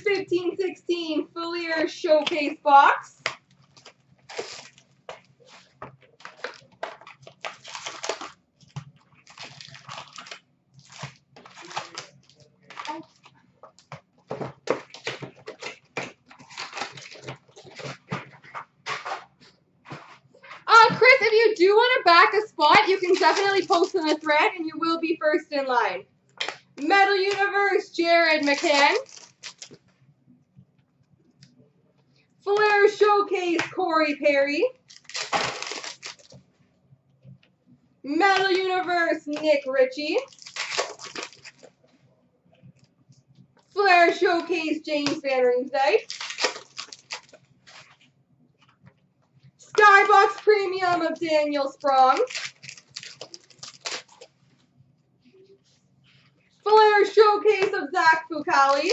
Flyers 1516 Fleer Showcase Box. Uh, Chris, if you do want to back a spot, you can definitely post in the thread and you will be first in line. Metal Universe, Jared McCann. Flair Showcase, Corey Perry. Metal Universe, Nick Ritchie. Flair Showcase, James Van Riemsdyk. Skybox Premium of Daniel Sprong. Flair Showcase of Zach Fucale.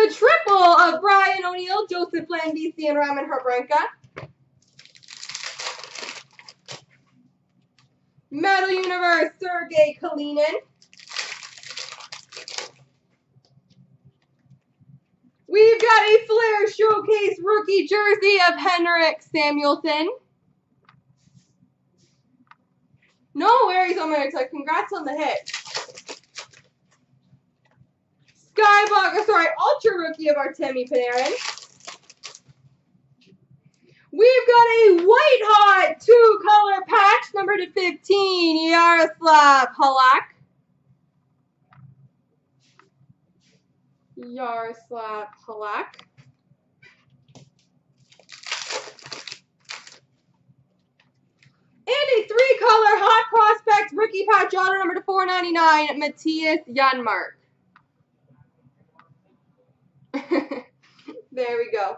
The triple of Brian O'Neill, Joseph Blandisi, and Raman Hrabarenka. Metal Universe, Sergey Kalinin. We've got a Flair Showcase rookie jersey of Henrik Samuelsson. No worries, Omerta. Congrats on the hit. Skybox, sorry, Ultra Rookie of Artemi Panarin. We've got a white hot two color patch, number to 15, Jaroslav Halak. Jaroslav Halak. And a three-color Hot Prospects rookie patch auto number to 499, Mattias Janmark. There we go.